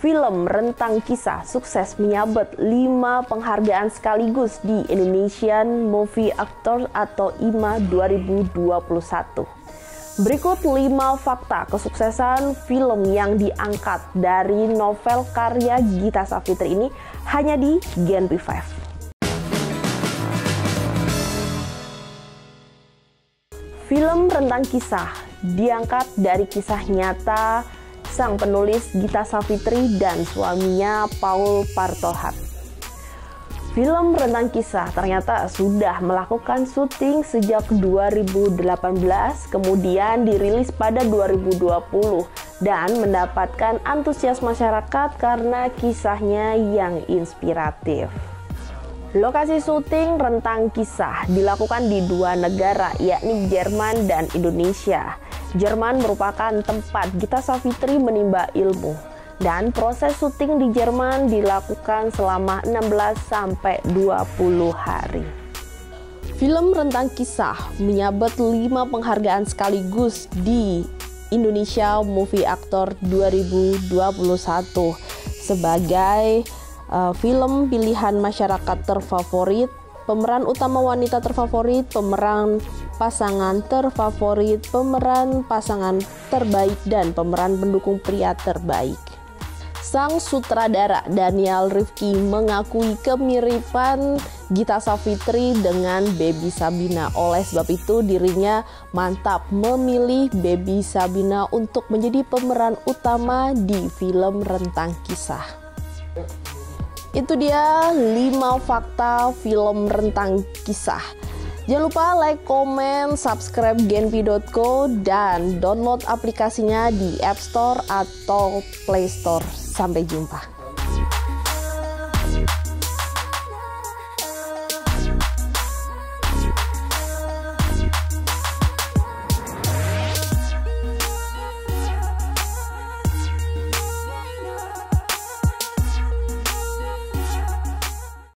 film rentang kisah sukses menyabet 5 penghargaan sekaligus di Indonesian Movie Actor atau IMA 2021. Berikut 5 fakta kesuksesan film yang diangkat dari novel karya Gita Savitri ini hanya di Gen 5 Film rentang kisah diangkat dari kisah nyata sang penulis Gita Savitri dan suaminya Paul Partohat. Film rentang kisah ternyata sudah melakukan syuting sejak 2018, kemudian dirilis pada 2020 dan mendapatkan antusias masyarakat karena kisahnya yang inspiratif. Lokasi syuting rentang kisah dilakukan di dua negara, yakni Jerman dan Indonesia. Jerman merupakan tempat Gita Savitri menimba ilmu dan proses syuting di Jerman dilakukan selama 16 sampai 20 hari. Film rentang kisah menyabet 5 penghargaan sekaligus di Indonesia Movie Actor 2021 sebagai uh, film pilihan masyarakat terfavorit, pemeran utama wanita terfavorit, pemeran pasangan terfavorit, pemeran pasangan terbaik, dan pemeran pendukung pria terbaik. Sang sutradara Daniel Rifki mengakui kemiripan Gita Savitri dengan Baby Sabina. Oleh sebab itu dirinya mantap memilih Baby Sabina untuk menjadi pemeran utama di film Rentang Kisah. Itu dia 5 fakta film rentang kisah. Jangan lupa like, komen, subscribe genpi.co dan download aplikasinya di App Store atau Play Store. Sampai jumpa.